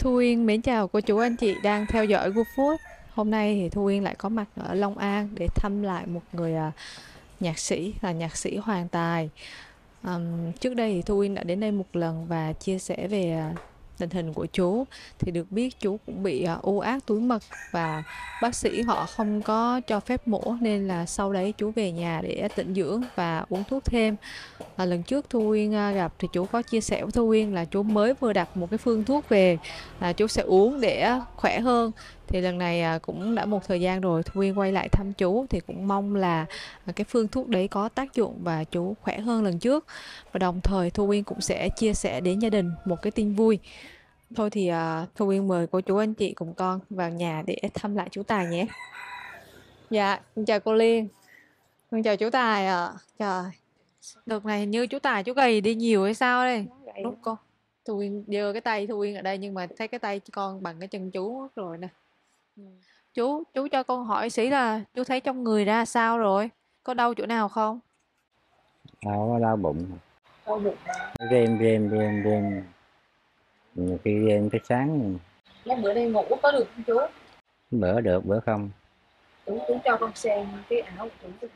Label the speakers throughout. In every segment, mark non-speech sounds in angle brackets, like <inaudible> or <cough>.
Speaker 1: Thu Yên mến chào cô chú anh chị đang theo dõi GoFood. Hôm nay thì Thu Yên lại có mặt ở Long An để thăm lại một người à, nhạc sĩ là nhạc sĩ Hoàng Tài. um, trước đây thì Thu Yên đã đến đây một lần và chia sẻ về à, tình hình của chú thì được biết chú cũng bị à, u ác túi mật và bác sĩ họ không có cho phép mổ nên là sau đấy chú về nhà để tĩnh dưỡng và uống thuốc thêm. À, lần trước Thu Uyên à, gặp thì chú có chia sẻ với Thu Uyên là chú mới vừa đặt một cái phương thuốc về là chú sẽ uống để khỏe hơn. Thì lần này à, cũng đã một thời gian rồi Thu Uyên quay lại thăm chú thì cũng mong là cái phương thuốc đấy có tác dụng và chú khỏe hơn lần trước. Và đồng thời Thu Uyên cũng sẽ chia sẻ đến gia đình một cái tin vui thôi thì à, Thu Uyên mời cô chú anh chị cùng con vào nhà để thăm lại chú Tài nhé. Dạ con chào cô Liên. Con chào chú Tài ạ. Trời đợt này hình như chú Tài chú gầy đi nhiều hay sao đây? Lúc con Thu Uyên giơ cái tay Thu Uyên ở đây nhưng mà thấy cái tay con bằng cái chân chú mất rồi nè. Chú chú cho con hỏi xí là chú thấy trong người ra sao rồi? Có đau chỗ nào không?
Speaker 2: Đau đau bụng.
Speaker 3: Đau bụng
Speaker 2: rem rem rem rem nhiều khi rem tới sáng.
Speaker 3: Mấy bữa nay ngủ có được không chú?
Speaker 2: Bữa được bữa không.
Speaker 3: Chú chú cho con xem cái áo của chú.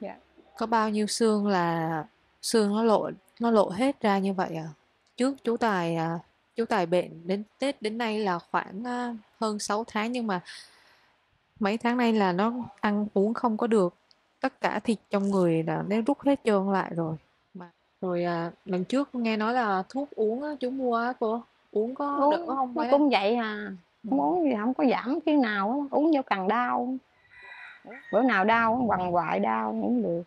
Speaker 1: Dạ. Có bao nhiêu xương là xương nó lộ nó lộ hết ra như vậy à? Trước chú Tài à, chú Tài bệnh đến Tết đến nay là khoảng à, hơn 6 tháng nhưng mà mấy tháng nay là nó ăn uống không có được. Tất cả thịt trong người là nó rút hết trơn lại rồi. Mà rồi à, lần trước nghe nói là thuốc uống á, chú mua á cô uống có
Speaker 4: uống
Speaker 1: đỡ không
Speaker 4: nó cũng vậy à.
Speaker 1: Ừ.
Speaker 4: không uống gì không có giảm khi nào á, uống vô càng đau. Bữa nào đau quằn quại đau cũng được.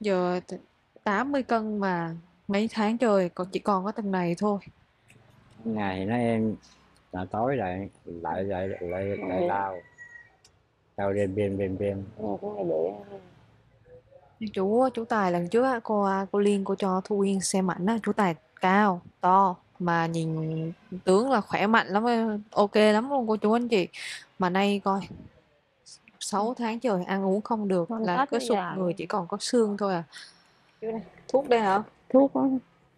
Speaker 1: Giờ t- 80 cân mà mấy tháng trời còn chỉ còn có từng này thôi.
Speaker 2: Ngày nó em là tối lại lại lại lại lại đau. Đau rem rem rem
Speaker 1: Như chú chú Tài lần trước á, cô cô Liên cô cho Thu Uyên xem ảnh á chú Tài cao to mà nhìn tướng là khỏe mạnh lắm á, ok lắm luôn cô chú anh chị. Mà nay coi 6 tháng trời ăn uống không được
Speaker 4: Con
Speaker 1: là sụt
Speaker 4: giờ.
Speaker 1: người chỉ còn có xương thôi à. Thuốc đây hả?
Speaker 4: Thuốc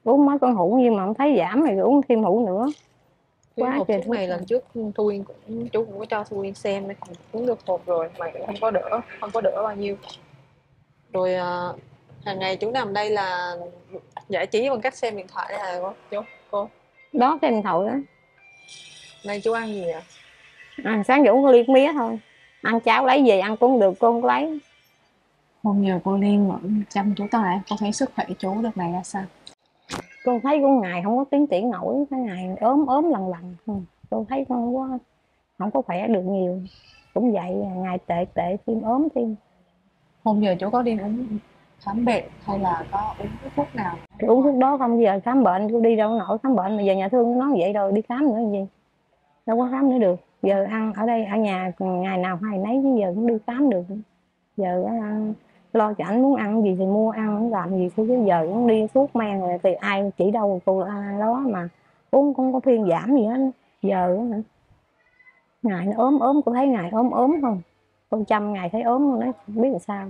Speaker 4: uống mấy con hũ nhưng mà không thấy giảm thì uống thêm hũ nữa. Quá
Speaker 1: hộp
Speaker 4: trời
Speaker 1: thuốc này lần trước Thu Uyên cũng chú cũng có cho Thu Uyên xem đấy uống được hộp rồi mà cũng không có đỡ không có đỡ bao nhiêu. Rồi à, hàng ngày chú nằm đây là giải trí bằng cách xem điện thoại đây hả cô chú cô?
Speaker 4: Đó trên thầu đó.
Speaker 1: Nay chú ăn gì ạ
Speaker 4: ăn sáng dũng có liếc mía thôi. Ăn cháo lấy về ăn cũng được cô không có lấy.
Speaker 1: Hôm giờ cô Liên vẫn chăm chú Tài, cô thấy sức khỏe chú đợt này ra sao?
Speaker 4: cô thấy con ngày không có tiến triển nổi cái ngày ốm ốm lần lần. Ừ. cô thấy con không có không có khỏe được nhiều. Cũng vậy ngày tệ tệ thêm ốm thêm.
Speaker 1: Hôm giờ chú có đi uống khám bệnh hay là có uống cái thuốc nào?
Speaker 4: Thì uống thuốc đó không giờ khám bệnh, tôi đi đâu nổi khám bệnh, mà giờ nhà thương nó nói vậy rồi, đi khám nữa gì? Đâu có khám nữa được. Giờ ăn ở đây, ở nhà, ngày nào hay nấy, chứ giờ cũng đi khám được. Giờ ăn lo cho ảnh muốn ăn gì thì mua, ăn, muốn làm gì chứ giờ cũng đi thuốc men rồi, thì ai chỉ đâu cô à, ăn đó mà uống cũng có phiên giảm gì hết. Giờ nữa ngày nó ốm ốm, cô thấy ngày ốm ốm không? Cô chăm ngày thấy ốm nó đấy không biết làm sao.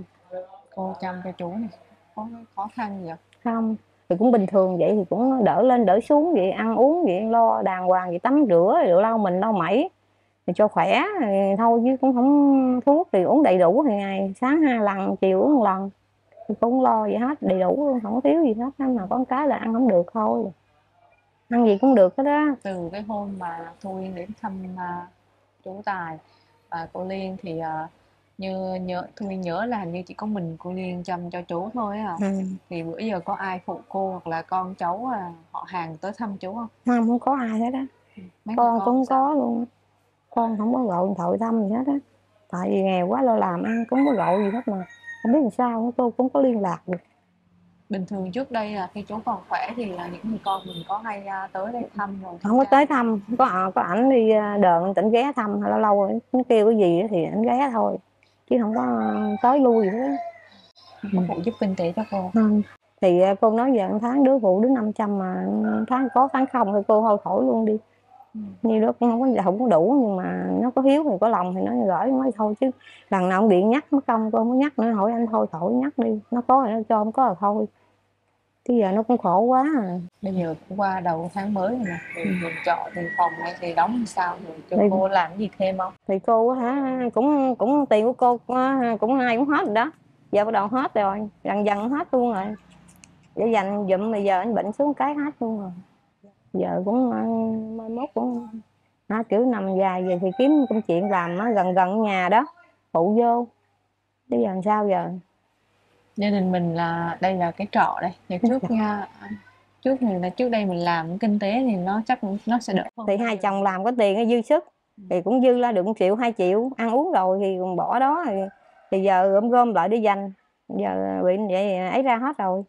Speaker 1: Cô chăm cho chú này, có khó khăn gì ạ?
Speaker 4: không. Thì cũng bình thường vậy thì cũng đỡ lên đỡ xuống vậy ăn uống vậy lo đàng hoàng vậy tắm rửa rồi lau mình lau mẩy. Thì cho khỏe thì thôi chứ cũng không thuốc thì uống đầy đủ thì ngày. Sáng hai lần chiều uống một lần. Thì cũng không lo vậy hết đầy đủ luôn không thiếu gì hết. Mà có cái là ăn không được thôi. Ăn gì cũng được hết đó
Speaker 1: Từ cái hôm mà Uyên đến thăm à, chú Tài và cô Liên thì à, như nhớ Thu Uyên nhớ là hình như chỉ có mình cô Liên chăm cho chú thôi à.
Speaker 4: ừ.
Speaker 1: Thì bữa giờ có ai phụ cô hoặc là con cháu à, họ hàng tới thăm chú không?
Speaker 4: không, không có ai hết á
Speaker 1: Mấy người
Speaker 4: con cũng
Speaker 1: sao?
Speaker 4: có luôn con không có gọi điện thoại thăm gì hết á tại vì nghèo quá lo làm ăn cũng không có gọi gì hết mà không biết làm sao tôi cũng có liên lạc được
Speaker 1: bình thường trước đây là khi chú còn khỏe thì là những người con mình có hay à, tới đây thăm rồi
Speaker 4: không có tới thăm có ờ, có ảnh đi ờ, đờn tỉnh ghé thăm lâu lâu rồi nó kêu cái gì thì ảnh ghé thôi chứ không có tới lui gì hết
Speaker 1: mà phụ giúp kinh tế cho cô.
Speaker 4: Không. thì ờ, cô nói giờ tháng đứa phụ đứa 500 mà tháng có tháng không thì cô thôi khỏi luôn đi.
Speaker 1: Ừ.
Speaker 4: như đó cũng không có không có đủ nhưng mà nó có hiếu thì có lòng thì nó gửi nói thôi chứ. Lần nào ông điện nhắc mất công cô không có nhắc nữa hỏi anh thôi khỏi nhắc đi. Nó có thì nó cho không có là thôi cái giờ nó cũng khổ quá à.
Speaker 1: bây giờ cũng qua đầu tháng mới rồi nè. Thì mình trọ thì phòng này thì đóng sao rồi cho
Speaker 4: Đây.
Speaker 1: cô làm gì thêm không?
Speaker 4: thì cô á hả cũng cũng tiền của cô á, cũng ai cũng hết rồi đó. Giờ bắt đầu hết rồi dần dần hết luôn rồi. Để dành dụm bây giờ anh bệnh xuống cái hết luôn rồi. Giờ cũng ờ, mai mốt cũng hả kiểu nằm dài về thì kiếm công chuyện làm á, gần gần nhà đó phụ vô. Bây giờ làm sao giờ
Speaker 1: gia đình mình là đây là cái trọ đây. Giờ <laughs> trước nha trước mình là trước đây mình làm kinh tế thì nó chắc nó sẽ đỡ hơn
Speaker 4: thì hai chồng làm có tiền dư sức thì cũng dư ra được một triệu hai triệu ăn uống rồi thì còn bỏ đó thì, thì giờ gom gom lại để dành. Giờ bị vậy ấy ra hết rồi.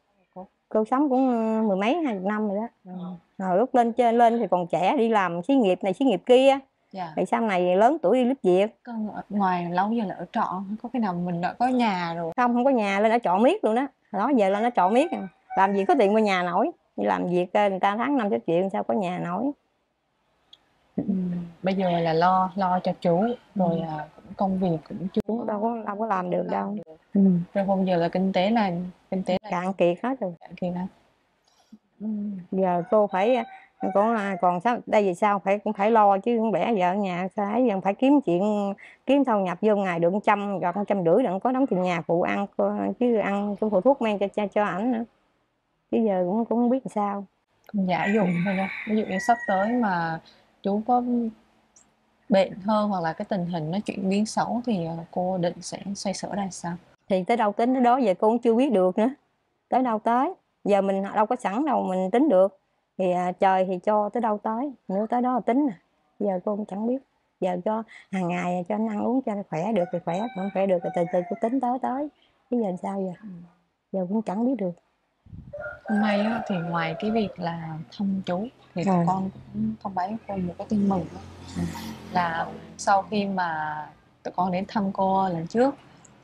Speaker 4: Cô sống cũng mười mấy hai năm rồi đó. Rồi lúc lên trên lên thì còn trẻ đi làm xí nghiệp này xí nghiệp kia
Speaker 1: dạ.
Speaker 4: Thì sau này lớn tuổi đi giúp việc
Speaker 1: còn ở ngoài lâu giờ là ở trọ không có cái nào mình đã có nhà rồi.
Speaker 4: Không không có nhà lên ở trọ miết luôn đó đó giờ lên ở trọ miết à. làm gì có tiền mua nhà nổi. Đi làm việc ờ, người ta tháng năm sáu triệu sao có nhà nổi.
Speaker 1: Ừ, bây giờ là lo lo cho chú rồi à, cũng công việc cũng chú.
Speaker 4: Cũng đâu có đâu có làm được đâu.
Speaker 1: Ừ. rồi hôm giờ là kinh tế là kinh tế là
Speaker 4: cạn kiệt hết rồi.
Speaker 1: cạn kiệt lắm Ừ.
Speaker 4: giờ cô phải còn còn sao đây vì sao? Phải cũng phải lo chứ không bẻ vợ nhà phải giờ phải kiếm chuyện kiếm thu nhập vô ngày được trăm gặp trăm rưỡi đừng có đóng tiền nhà phụ ăn chứ ăn cũng phụ thuốc men cho cho, cho ảnh nữa. Chứ giờ cũng cũng không biết làm sao.
Speaker 1: Giả dụ thôi nha. Ví dụ như sắp tới mà chú có bệnh hơn hoặc là cái tình hình nó chuyển biến xấu thì à, cô định sẽ xoay sở ra sao?
Speaker 4: Thì tới đâu tính tới đó giờ cô cũng chưa biết được nữa. Tới đâu tới? Giờ mình đâu có sẵn đâu mình tính được thì à, trời thì cho tới đâu tới nữa tới đó là tính à. Giờ cô cũng chẳng biết. Giờ cho hàng ngày cho nó ăn uống cho nó khỏe được thì khỏe không khỏe được thì từ từ cô tính tới tới. Chứ giờ làm sao giờ? Giờ cũng chẳng biết được.
Speaker 1: Hôm nay á, thì ngoài cái việc là thăm chú thì tụi
Speaker 4: Ừ.
Speaker 1: con cũng thông báo cô một cái tin mừng á. là sau khi mà tụi con đến thăm cô lần trước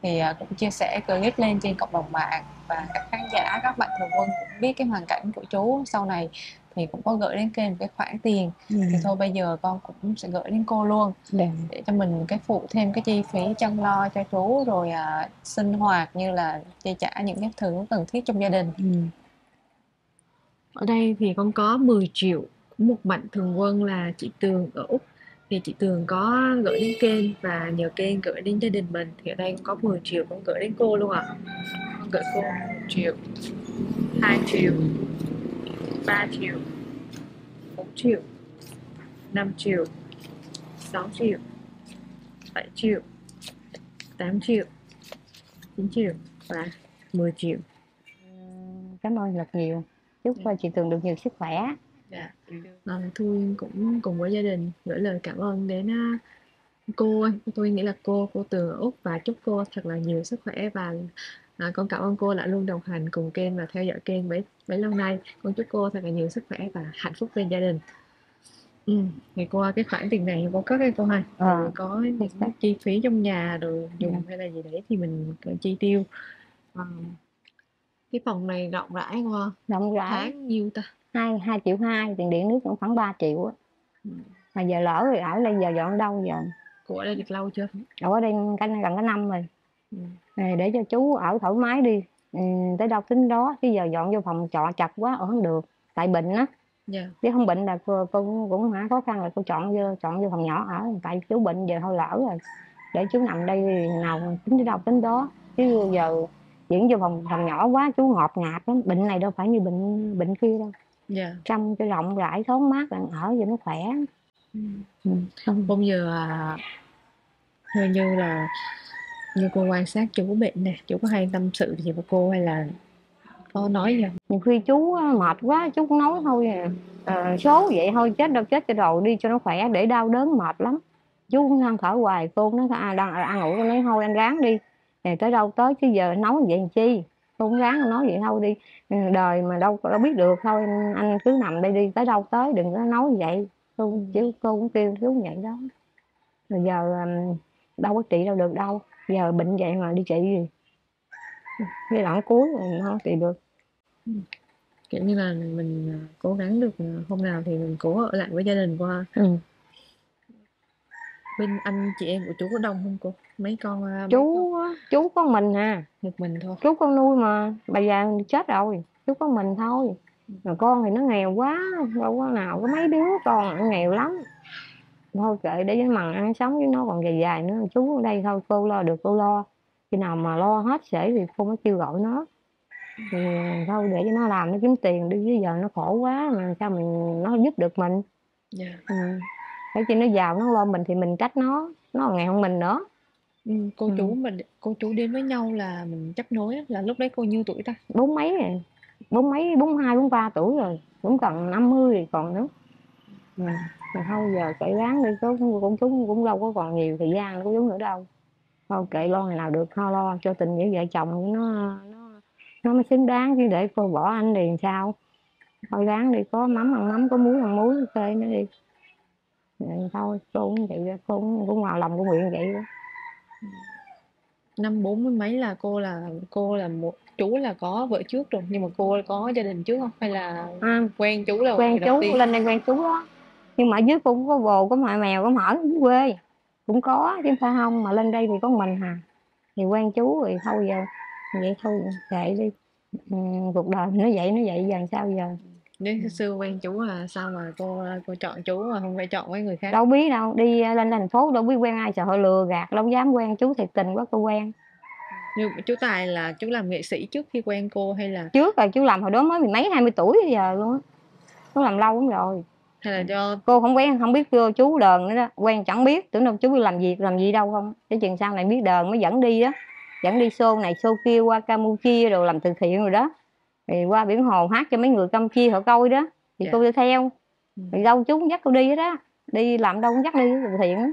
Speaker 1: thì à, cũng chia sẻ clip lên trên cộng đồng mạng và các khán giả các bạn thường quân cũng biết cái hoàn cảnh của chú sau này thì cũng có gửi đến kênh một cái khoản tiền. Thì thôi bây giờ con cũng sẽ gửi đến cô luôn.
Speaker 4: Dạ.
Speaker 1: để cho mình cái phụ thêm cái chi phí chăm lo cho chú rồi à, sinh hoạt như là chi trả những cái thứ cần thiết trong gia đình.
Speaker 4: Ừ.
Speaker 5: Ở đây thì con có 10 triệu của một mạnh thường quân là chị Tường ở Úc. Thì chị Tường có gửi đến kênh và nhờ kênh gửi đến gia đình mình. Thì ở đây có 10 triệu con gửi đến cô luôn ạ. Con gửi cô 1 triệu 2 triệu 3 triệu 4 triệu 5 triệu 6 triệu 7 triệu 8 triệu 9 triệu và 10 triệu.
Speaker 4: Cảm ơn rất nhiều. Chúc cho chị Tường được nhiều sức khỏe.
Speaker 5: Dạ. Ờ, Thu Uyên cũng cùng với gia đình gửi lời cảm ơn đến à, cô tôi nghĩ là cô cô Tường ở Úc và chúc cô thật là nhiều sức khỏe và à, con cảm ơn cô đã luôn đồng hành cùng kênh và theo dõi kênh bấy bấy lâu nay con chúc cô thật là nhiều sức khỏe và hạnh phúc bên gia đình ừ. thì qua cái khoản tiền này cô cất cái cô hai
Speaker 4: Ờ.
Speaker 5: rồi có những chi phí trong nhà rồi dùng hay là gì đấy thì mình chi tiêu Ờ. cái phòng này rộng rãi qua
Speaker 4: rộng rãi
Speaker 5: tháng nhiêu ta
Speaker 4: hai hai triệu hai tiền điện nước cũng khoảng 3 triệu á
Speaker 5: Ừ.
Speaker 4: mà giờ lỡ rồi ở đây giờ dọn đâu giờ
Speaker 5: của ở đây được lâu chưa
Speaker 4: ở đây gần cái năm rồi
Speaker 5: ừ.
Speaker 4: Này, để cho chú ở thoải mái đi. Ừ, tới đâu tính đó chứ giờ dọn vô phòng trọ chặt quá ở không được. Tại bệnh á.
Speaker 5: Dạ.
Speaker 4: Chứ không bệnh là cô, cô cũng, cũng hả khó khăn là cô chọn vô chọn vô phòng nhỏ ở. Tại chú bệnh giờ thôi lỡ rồi. Để chú nằm đây thì nào tính tới đâu tính đó. Chứ giờ chuyển vô phòng phòng nhỏ quá chú ngọt ngạt lắm. Bệnh này đâu phải như bệnh bệnh kia đâu.
Speaker 5: Dạ.
Speaker 4: Trong cho rộng rãi thoáng mát là ở vậy nó khỏe.
Speaker 5: Ừ.
Speaker 4: ừ. không.
Speaker 5: Bây giờ à, theo như là như cô quan sát chú bệnh nè, chú có hay tâm sự gì với cô hay là có nói gì không?
Speaker 4: nhiều khi chú á, mệt quá chú cũng nói thôi à. Ờ, số vậy thôi chết đâu chết cho rồi đi cho nó khỏe để đau đớn mệt lắm. Chú cũng than thở hoài cô nói à, đang ăn ngủ con nói thôi anh ráng đi. Rồi tới đâu tới chứ giờ nói vậy làm chi? Cô cũng ráng nói vậy thôi đi. Ừ, đời mà đâu đâu biết được thôi anh, anh cứ nằm đây đi tới đâu tới đừng có nói vậy. Cô chứ cô cũng kêu chú vậy đó. Rồi giờ đâu có trị đâu được đâu. Giờ bệnh vậy mà đi trị gì giai đoạn cuối rồi nó trị được.
Speaker 5: Kiểu như là mình à, cố gắng được à, hôm nào thì mình cố ở lại với gia đình qua.
Speaker 4: Ừ.
Speaker 5: bên anh chị em của chú có đông không cô? Mấy con à, mấy
Speaker 4: chú á, chú con mình à.
Speaker 5: Con một mình thôi.
Speaker 4: chú con nuôi mà bà già chết rồi chú có mình thôi. Mà con thì nó nghèo quá đâu có nào có mấy đứa con nghèo lắm thôi kệ để với mằng ăn sống với nó còn dài dài nữa chú ở đây thôi cô lo được cô lo khi nào mà lo hết sể thì cô mới kêu gọi nó thì thôi để cho nó làm nó kiếm tiền đi chứ giờ nó khổ quá mà sao mình nó giúp được mình
Speaker 5: Dạ.
Speaker 4: ừ. để chi nó giàu nó lo mình thì mình trách nó nó còn nghèo mình nữa
Speaker 5: Ừ, cô
Speaker 4: Ừ.
Speaker 5: chú mình cô chú đến với nhau là mình chấp nối là lúc đấy cô nhiêu tuổi ta?
Speaker 4: bốn mấy rồi bốn mấy bốn hai bốn ba tuổi rồi cũng cần 50 thì còn nữa ừ. mà thôi giờ kệ ráng đi có cũng chúng cũng đâu có còn nhiều thời gian của chúng nữa đâu thôi kệ lo ngày nào được thôi lo cho tình nghĩa vợ chồng nó nó nó mới xứng đáng chứ để cô bỏ anh thì sao thôi ráng đi có mắm ăn mắm có muối ăn muối ok nó đi Rồi thôi cô cũng vậy đó, cô cũng, cũng ngoài lòng của nguyện vậy đó.
Speaker 5: Năm bốn mươi mấy là cô là cô là một chú là có vợ trước rồi nhưng mà cô có gia đình trước không hay là
Speaker 4: à,
Speaker 5: quen chú là
Speaker 4: quen
Speaker 5: đầu
Speaker 4: chú
Speaker 5: tiên?
Speaker 4: lên đây quen chú đó nhưng mà ở dưới cũng có bồ có mẹ mèo có mỡ ở quê. Cũng có chứ phải không mà lên đây thì có mình hà thì quen chú rồi thôi giờ vậy thôi kệ đi. Ừ, cuộc đời nó vậy nó vậy giờ sao giờ?
Speaker 5: Nếu xưa quen chú là sao mà cô cô chọn chú mà không phải chọn mấy người khác?
Speaker 4: đâu biết đâu đi à, lên thành phố đâu biết quen ai sợ lừa gạt đâu dám quen chú thiệt tình quá cô quen.
Speaker 5: Nhưng chú Tài là chú làm nghệ sĩ trước khi quen cô hay là?
Speaker 4: Trước rồi chú làm hồi đó mới mười mấy hai mươi tuổi bây giờ luôn á. Chú làm lâu lắm rồi
Speaker 5: hay là do
Speaker 4: cô không quen không biết chưa chú đờn nữa đó. Quen chẳng biết tưởng đâu chú đi làm việc làm gì đâu không. Cái chừng sau này biết đờn mới dẫn đi đó. Dẫn đi show này show kia qua Campuchia rồi làm từ thiện rồi đó. Thì qua biển hồ hát cho mấy người Campuchia họ coi đó. Thì
Speaker 5: Dạ.
Speaker 4: cô đi theo.
Speaker 5: Ừ.
Speaker 4: thì đâu chú cũng dắt cô đi hết á. Đi làm đâu cũng dắt đi từ thiện.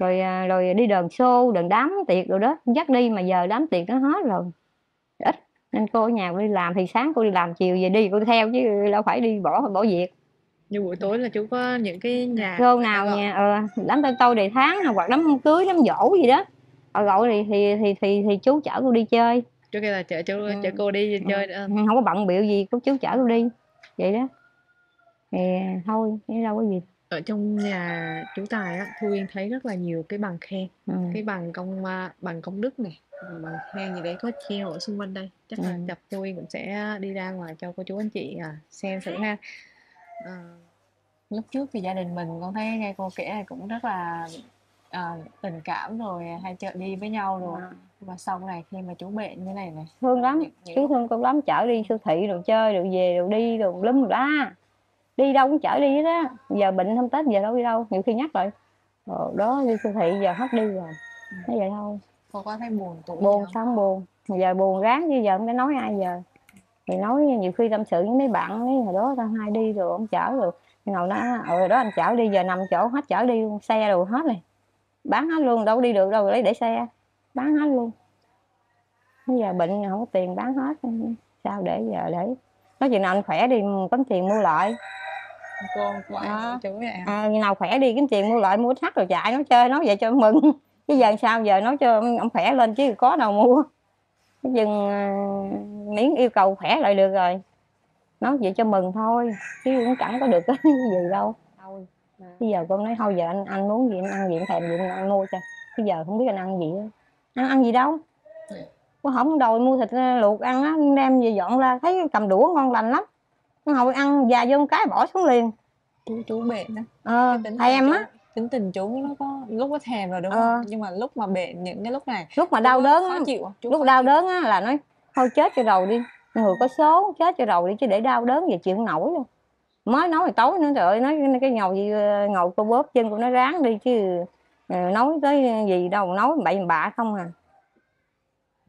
Speaker 4: Rồi à, rồi đi đờn show đờn đám tiệc rồi đó. Dắt đi mà giờ đám tiệc nó hết rồi. Ít. Nên cô ở nhà cô đi làm. Thì sáng cô đi làm chiều về đi cô đi theo chứ đâu phải đi bỏ bỏ việc
Speaker 5: như buổi tối là chú có những cái nhà ta
Speaker 4: nào nhà ờ, đám tên tôi đầy tháng hoặc đám cưới đám dỗ gì đó họ gọi thì thì thì thì, thì chú chở cô đi chơi
Speaker 5: chú kêu là chở chú
Speaker 4: Ừ.
Speaker 5: chở cô đi
Speaker 4: Ừ.
Speaker 5: chơi nữa.
Speaker 4: không có bận biểu gì cô chú chở cô đi vậy đó thì thôi chứ đâu có gì
Speaker 5: ở trong nhà chú Tài á Thu Yên thấy rất là nhiều cái bằng khen
Speaker 4: ừ.
Speaker 5: cái bằng công à, bằng công đức này bằng khen gì đấy có treo ở xung quanh đây chắc là
Speaker 4: Ừ.
Speaker 5: tập Thu Yên cũng sẽ đi ra ngoài cho cô chú anh chị à, xem thử ha à, lúc trước thì gia đình mình con thấy nghe cô kể là cũng rất là à, tình cảm rồi hay chợ đi với nhau rồi.
Speaker 4: À.
Speaker 5: và sau này khi mà chú bệnh như này này
Speaker 4: thương lắm.
Speaker 5: những, những
Speaker 4: chú thương cô lắm. Chở đi siêu thị rồi chơi rồi về rồi đi rồi lum rồi ra đi đâu cũng chở đi hết á. Giờ bệnh không tết giờ đâu đi đâu. Nhiều khi nhắc rồi ờ, đó đi siêu thị giờ hết đi rồi. Nói vậy thôi.
Speaker 5: Cô có thấy buồn tủi
Speaker 4: buồn sao không buồn? Giờ buồn ráng chứ giờ không biết nói ai giờ thì nói nhiều khi tâm sự với mấy bạn ấy hồi đó ta hai đi rồi ông chở rồi ngồi nó ở rồi đó anh chở đi giờ nằm chỗ hết chở đi xe rồi hết này bán hết luôn đâu đi được đâu lấy để xe. Bán hết luôn. Bây giờ bệnh không có tiền bán hết sao để giờ để. Nói chuyện nào anh khỏe đi có tiền mua lại.
Speaker 5: Cô cô
Speaker 4: À.
Speaker 5: ăn chú vậy à?
Speaker 4: nào khỏe đi kiếm tiền mua lại mua sắt rồi chạy nó chơi nói vậy cho mừng. Chứ giờ sao giờ nói cho ông khỏe lên chứ có đâu mua. Chừng miễn yêu cầu khỏe lại được rồi. Nói vậy cho mừng thôi chứ cũng chẳng có được cái gì đâu. Thôi bây giờ con nói thôi giờ anh anh muốn gì anh ăn gì anh thèm gì anh, anh mua cho. Bây giờ không biết anh ăn gì anh ăn gì đâu? Có không đòi mua thịt luộc ăn á đem về dọn ra thấy cầm đũa ngon lành lắm. Nó hồi ăn già vô một cái bỏ xuống liền.
Speaker 5: Chú chú bệnh đó.
Speaker 4: Ờ
Speaker 5: tình
Speaker 4: em á
Speaker 5: tính tình chú nó có lúc có thèm rồi đúng
Speaker 4: Ờ.
Speaker 5: không? Nhưng mà lúc mà bệnh những cái lúc này
Speaker 4: lúc mà đau đớn
Speaker 5: khó
Speaker 4: á,
Speaker 5: chịu? Chú
Speaker 4: lúc đau đớn á là nói thôi chết cho rồi đi. Người có số chết cho rồi đi chứ để đau đớn về chịu không nổi luôn. Mới nói thì tối nữa trời ơi nói cái- ngồi gì ờ, ngồi cô bóp chân cô nó ráng đi chứ ờ, nói tới gì đâu nói bậy bạ không à.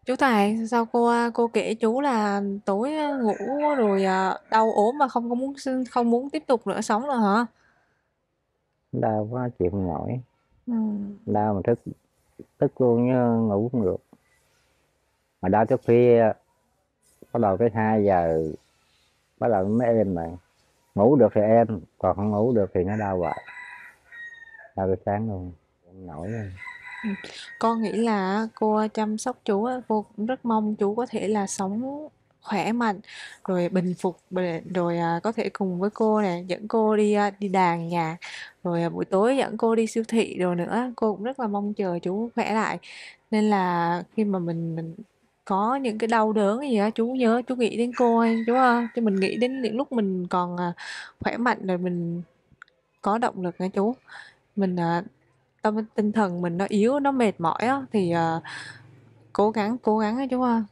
Speaker 1: Chú Tài, sao cô cô kể chú là tối ngủ rồi đau ốm mà không có muốn không muốn tiếp tục nữa sống nữa hả?
Speaker 2: đau quá chịu không nổi.
Speaker 1: Ừ.
Speaker 2: đau mà thức thức luôn chứ ngủ không được. Mà đau trước khi bắt đầu tới 2 giờ. Bắt đầu mới êm mà. Ngủ được thì em còn không ngủ được thì nó đau vậy đau tới sáng luôn. Không nổi luôn. Ừ.
Speaker 1: Con nghĩ là cô chăm sóc chú cô cũng rất mong chú có thể là sống khỏe mạnh rồi bình phục rồi à, có thể cùng với cô nè dẫn cô đi à, đi đàn nhà rồi à, buổi tối dẫn cô đi siêu thị rồi nữa. Cô cũng rất là mong chờ chú khỏe lại. Nên là khi mà mình, mình có những cái đau đớn gì á chú nhớ chú nghĩ đến cô ấy chú ha chứ mình nghĩ đến những lúc mình còn à, khỏe mạnh rồi mình có động lực nha chú. Mình à, tâm tinh thần mình nó yếu nó mệt mỏi á thì à, cố gắng cố gắng á chú ha.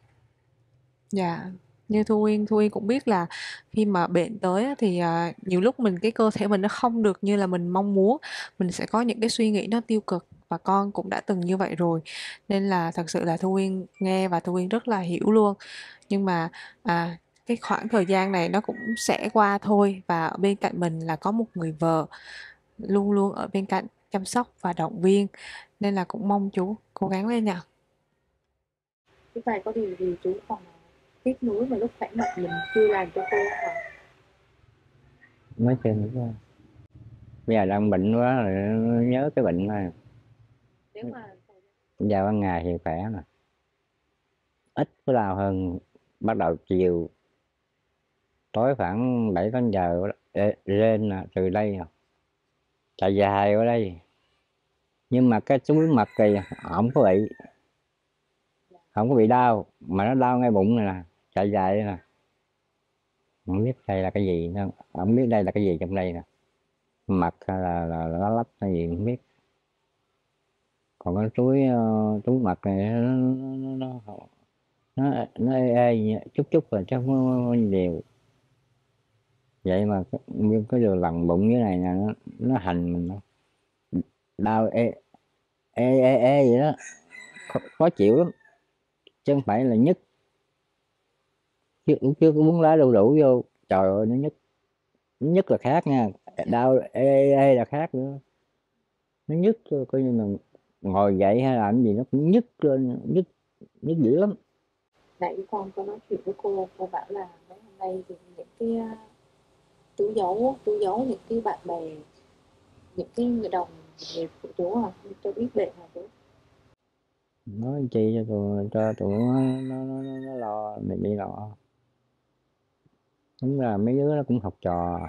Speaker 1: Dạ như Thu Uyên Thu Uyên cũng biết là khi mà bệnh tới thì à, nhiều lúc mình cái cơ thể mình nó không được như là mình mong muốn mình sẽ có những cái suy nghĩ nó tiêu cực và con cũng đã từng như vậy rồi. Nên là thật sự là Thu Uyên nghe và Thu Uyên rất là hiểu luôn. Nhưng mà à, cái khoảng thời gian này nó cũng sẽ qua thôi và ở bên cạnh mình là có một người vợ luôn luôn ở bên cạnh chăm sóc và động viên. Nên là cũng mong chú cố gắng lên nhỉ
Speaker 3: cái này có điều gì chú còn tiếc nuối mà lúc khỏe mạnh mình chưa làm cho cô hả?
Speaker 2: Nói chuyện nữa bây giờ đang bệnh quá rồi nhớ cái bệnh này
Speaker 3: nếu mà
Speaker 2: giờ ban ngày thì khỏe nè ít có đau hơn bắt đầu chiều. Tối khoảng 7 tám giờ lên nè từ đây chạy dài ở đây. Nhưng mà cái túi mặt thì không có bị. Không có bị đau mà nó đau ngay bụng này nè chạy dài nè không biết đây là cái gì nữa. Không biết đây là cái gì trong đây nè. Mặt hay là, là, là nó lắp hay gì không biết. Còn cái túi ờ, túi mặt này nó nó nó nó, nó ê, ê, chút chút rồi chứ không có nhiều vậy mà cái, nguyên cái đường lằn bụng như này nè nó, nó hành mình đau ê ê ê ê vậy đó. Khó, khó chịu lắm. Chứ không phải là nhức chứ chưa có muốn lá đu đủ vô trời ơi nó nó nhức là khác nha. Đau ê ê, là khác nữa. Nó nhức coi như là ngồi dậy hay làm gì nó cũng nhức lên nhức nhức dữ lắm.
Speaker 3: Nãy con có nói chuyện với cô cô bảo là mấy hôm nay thì những cái uh, chú giấu chú giấu những cái bạn bè những cái người đồng nghiệp của chú à cho biết bệnh hả chú.
Speaker 2: Nói chi cho tụi cho tụi nó nó, nó, nó, nó lo này đi lo đúng là mấy đứa nó cũng học trò.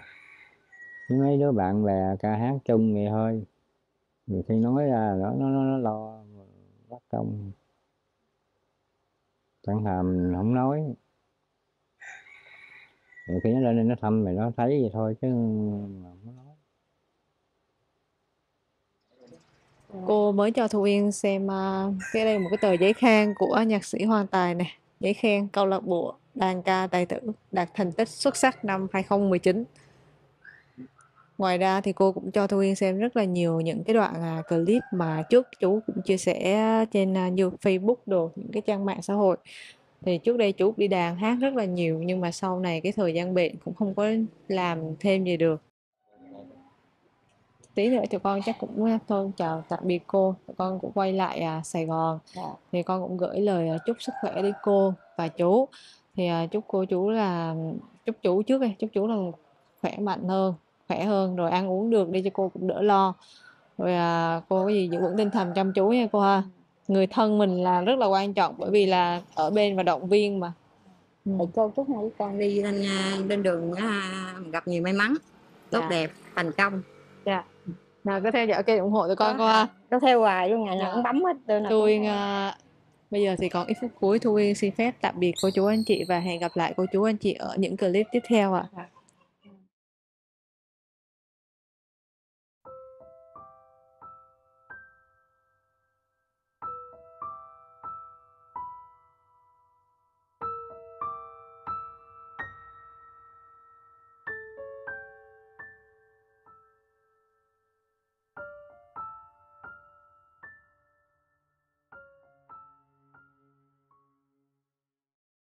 Speaker 2: Với mấy đứa bạn bè ca hát chung vậy thôi. Nhiều khi nói ra nó nó nó, nó lo bắt công. Chẳng thà mình không nói. Nhiều khi nó lên đây nó thăm mày nó thấy vậy thôi chứ mà không nói.
Speaker 1: Cô mới cho Thu yên xem uh, cái đây là một cái tờ giấy khen của nhạc sĩ Hoàng Tài này giấy khen câu lạc bộ đàn ca tài tử đạt thành tích xuất sắc năm 2019 ngoài ra thì cô cũng cho Thu Uyên xem rất là nhiều những cái đoạn à, clip mà trước chú cũng chia sẻ trên à, như Facebook đồ những cái trang mạng xã hội. Thì trước đây chú đi đàn hát rất là nhiều nhưng mà sau này cái thời gian bệnh cũng không có làm thêm gì được. Tí nữa tụi con chắc cũng thôi chào tạm biệt cô. Tụi con cũng quay lại à, Sài Gòn. Thì con cũng gửi lời à, chúc sức khỏe đến cô và chú thì à, chúc cô chú là chúc chú trước đi chúc chú là khỏe mạnh hơn khỏe hơn rồi ăn uống được đi cho cô cũng đỡ lo rồi à, cô cái gì giữ vững tinh thần chăm chú nha cô ha người thân mình là rất là quan trọng bởi vì là ở bên và động viên mà ừ.
Speaker 4: cô chúc hai con đi lên à, lên đường à, gặp nhiều may mắn tốt
Speaker 1: Dạ.
Speaker 4: đẹp thành công
Speaker 1: nào cứ theo dõi kênh ủng hộ tụi con cô ha
Speaker 4: nó theo hoài luôn ngày nào
Speaker 1: Dạ.
Speaker 4: cũng bấm hết tôi nào
Speaker 1: Bây giờ thì còn ít phút cuối, Thu Uyên xin phép tạm biệt cô chú anh chị và hẹn gặp lại cô chú anh chị ở những clip tiếp theo ạ. Dạ.